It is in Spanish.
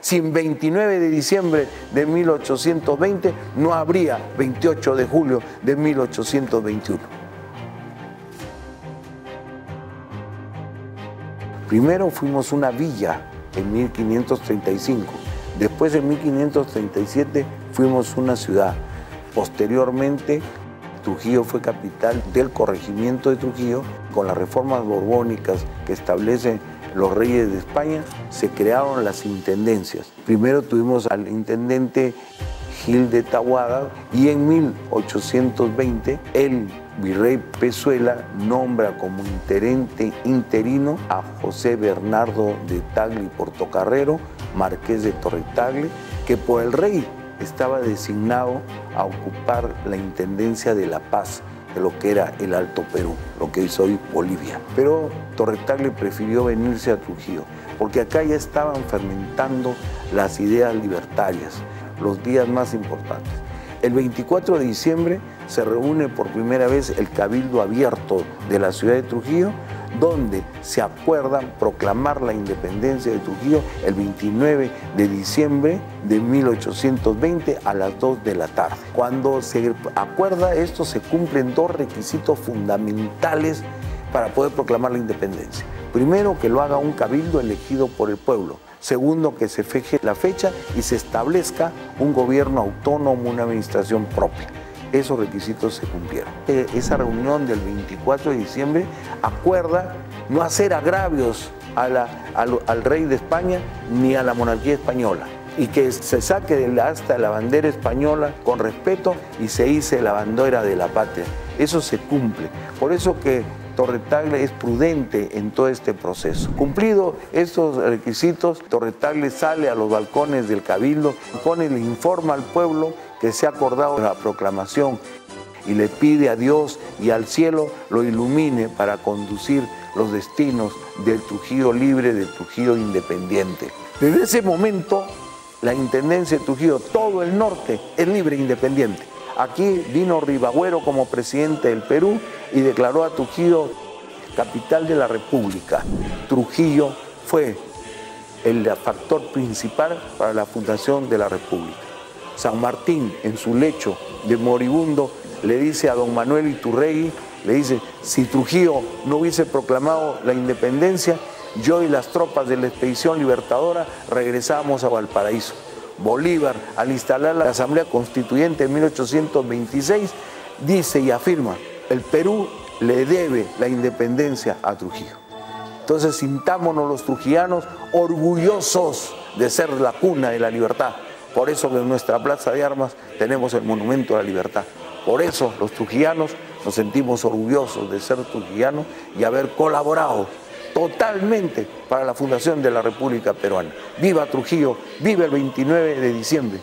Sin 29 de diciembre de 1820 no habría 28 de julio de 1821. Primero fuimos una villa en 1535, después en 1537 fuimos una ciudad. Posteriormente Trujillo fue capital del corregimiento de Trujillo. Con las reformas borbónicas que establecen los reyes de España, se crearon las intendencias. Primero tuvimos al intendente Gil de Tahuada y en 1820 el virrey Pezuela nombra como interente interino a José Bernardo de Tagle y Portocarrero, marqués de Torretagle, que por el rey estaba designado a ocupar la Intendencia de La Paz, de lo que era el Alto Perú, lo que es hoy Bolivia. Pero Torretagle prefirió venirse a Trujillo, porque acá ya estaban fermentando las ideas libertarias, los días más importantes. El 24 de diciembre se reúne por primera vez el Cabildo Abierto de la ciudad de Trujillo, donde se acuerdan proclamar la independencia de Trujillo el 29 de diciembre de 1820 a las 2 de la tarde. Cuando se acuerda esto se cumplen dos requisitos fundamentales para poder proclamar la independencia. Primero, que lo haga un cabildo elegido por el pueblo. Segundo, que se feje la fecha y se establezca un gobierno autónomo, una administración propia esos requisitos se cumplieron. Eh, esa reunión del 24 de diciembre acuerda no hacer agravios al, rey de España ni a la monarquía española y que se saque del la bandera española con respeto y se hice la bandera de la patria. Eso se cumple. Por eso que Torretagle es prudente en todo este proceso. Cumplido estos requisitos, Torretagle sale a los balcones del Cabildo, le informa al pueblo que se ha acordado la proclamación y le pide a Dios y al cielo lo ilumine para conducir los destinos del Trujillo libre, del Trujillo independiente. Desde ese momento, la Intendencia de Trujillo, todo el norte, es libre e independiente. Aquí vino Ribagüero como presidente del Perú y declaró a Trujillo capital de la República. Trujillo fue el factor principal para la fundación de la República. San Martín, en su lecho de moribundo, le dice a don Manuel Iturregui, le dice, si Trujillo no hubiese proclamado la independencia, yo y las tropas de la expedición libertadora regresábamos a Valparaíso. Bolívar, al instalar la Asamblea Constituyente en 1826, dice y afirma, el Perú le debe la independencia a Trujillo. Entonces sintámonos los trujillanos orgullosos de ser la cuna de la libertad. Por eso en nuestra plaza de armas tenemos el monumento a la libertad. Por eso los trujillanos nos sentimos orgullosos de ser trujillanos y haber colaborado totalmente para la fundación de la República Peruana. Viva Trujillo, viva el 29 de diciembre.